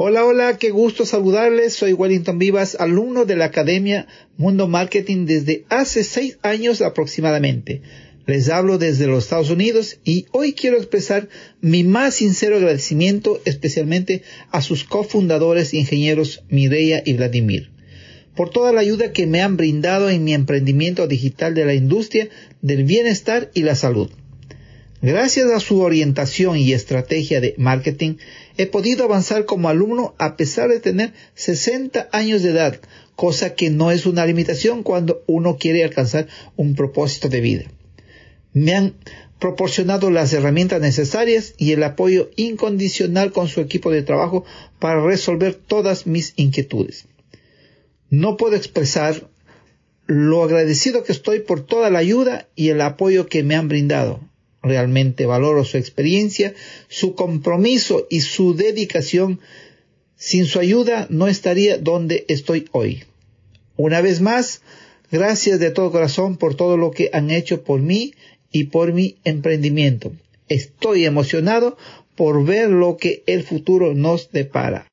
Hola, hola, qué gusto saludarles. Soy Wellington Vivas, alumno de la Academia Mundo Marketing desde hace seis años aproximadamente. Les hablo desde los Estados Unidos y hoy quiero expresar mi más sincero agradecimiento especialmente a sus cofundadores ingenieros Mireia y Vladimir por toda la ayuda que me han brindado en mi emprendimiento digital de la industria del bienestar y la salud. Gracias a su orientación y estrategia de marketing, he podido avanzar como alumno a pesar de tener 60 años de edad, cosa que no es una limitación cuando uno quiere alcanzar un propósito de vida. Me han proporcionado las herramientas necesarias y el apoyo incondicional con su equipo de trabajo para resolver todas mis inquietudes. No puedo expresar lo agradecido que estoy por toda la ayuda y el apoyo que me han brindado. Realmente valoro su experiencia, su compromiso y su dedicación. Sin su ayuda no estaría donde estoy hoy. Una vez más, gracias de todo corazón por todo lo que han hecho por mí y por mi emprendimiento. Estoy emocionado por ver lo que el futuro nos depara.